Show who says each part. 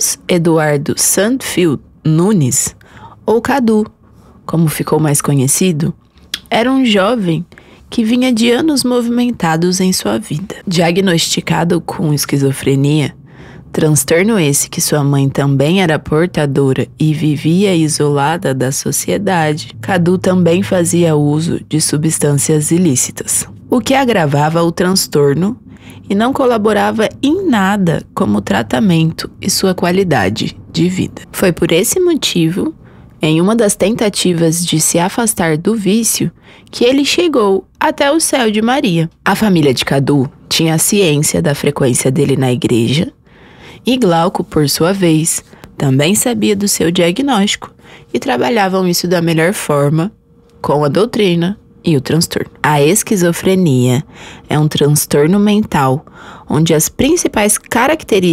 Speaker 1: Carlos Eduardo Sandfield Nunes, ou Cadu, como ficou mais conhecido, era um jovem que vinha de anos movimentados em sua vida. Diagnosticado com esquizofrenia, transtorno esse que sua mãe também era portadora e vivia isolada da sociedade, Cadu também fazia uso de substâncias ilícitas, o que agravava o transtorno e não colaborava em nada como tratamento e sua qualidade de vida. Foi por esse motivo em uma das tentativas de se afastar do vício, que ele chegou até o céu de Maria. A família de Cadu tinha ciência da frequência dele na igreja, e Glauco, por sua vez, também sabia do seu diagnóstico e trabalhavam isso da melhor forma com a doutrina e o transtorno. A esquizofrenia é um transtorno mental onde as principais características